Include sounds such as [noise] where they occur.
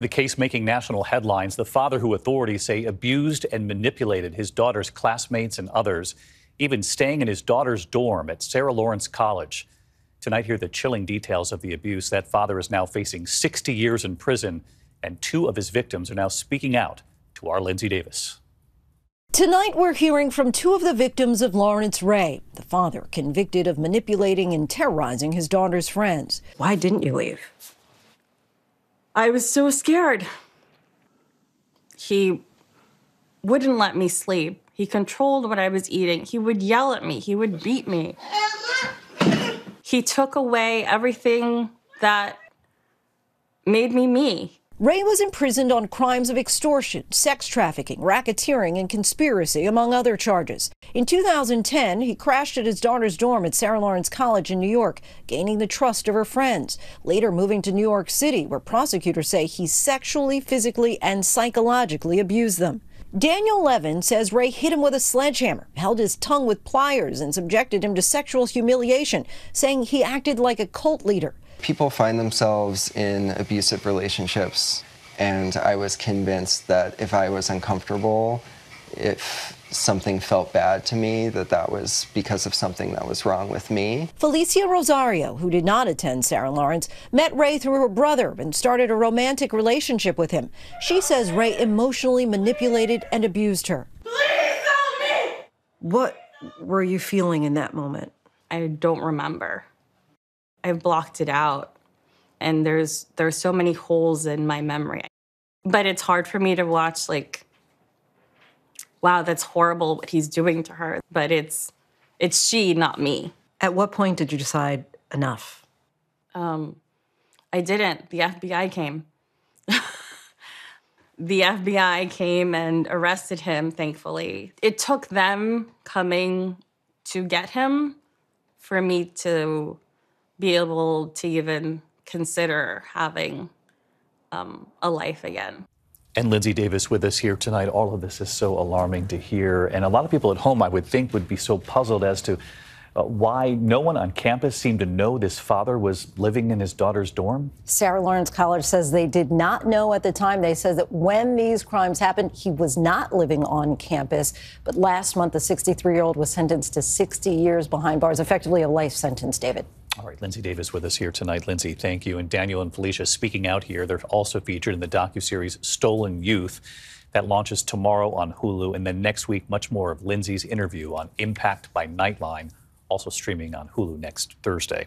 The case making national headlines. The father who authorities say abused and manipulated his daughter's classmates and others, even staying in his daughter's dorm at Sarah Lawrence College. Tonight, hear the chilling details of the abuse. That father is now facing 60 years in prison, and two of his victims are now speaking out to our Linsey Davis. Tonight, we're hearing from two of the victims of Lawrence Ray, the father convicted of manipulating and terrorizing his daughter's friends. Why didn't you leave? I was so scared. He wouldn't let me sleep. He controlled what I was eating. He would yell at me. He would beat me. He took away everything that made me me. Ray was imprisoned on crimes of extortion, sex trafficking, racketeering, and conspiracy, among other charges. In 2010, he crashed at his daughter's dorm at Sarah Lawrence College in New York, gaining the trust of her friends. Later, moving to New York City, where prosecutors say he sexually, physically, and psychologically abused them. Daniel Levin says Ray hit him with a sledgehammer, held his tongue with pliers, and subjected him to sexual humiliation, saying he acted like a cult leader. People find themselves in abusive relationships, and I was convinced that if I was uncomfortable, if something felt bad to me, that that was because of something that was wrong with me. Felicia Rosario, who did not attend Sarah Lawrence, met Ray through her brother and started a romantic relationship with him. She says Ray emotionally manipulated and abused her. Please help me! What were you feeling in that moment? I don't remember. I've blocked it out. And there's there's so many holes in my memory. But it's hard for me to watch like wow, that's horrible what he's doing to her, but it's it's she, not me. At what point did you decide enough? Um I didn't. The FBI came. [laughs] the FBI came and arrested him, thankfully. It took them coming to get him for me to be able to even consider having um, a life again. And Linsey Davis with us here tonight. All of this is so alarming to hear. And a lot of people at home, I would think, would be so puzzled as to uh, why no one on campus seemed to know this father was living in his daughter's dorm. Sarah Lawrence College says they did not know at the time. They said that when these crimes happened, he was not living on campus. But last month, the 63 year old was sentenced to 60 years behind bars, effectively a life sentence, David. All right, Linsey Davis with us here tonight. Linsey, thank you. And Daniel and Felicia speaking out here. They're also featured in the docuseries Stolen Youth that launches tomorrow on Hulu. And then next week, much more of Linsey's interview on Impact by Nightline, also streaming on Hulu next Thursday.